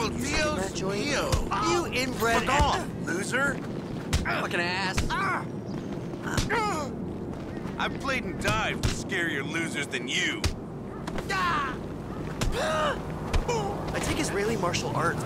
Well, Theo's Theo. Oh, You inbred Fuck off, loser. fucking ass. Ah. I've played and died for scarier losers than you. Ah. I take Israeli martial arts.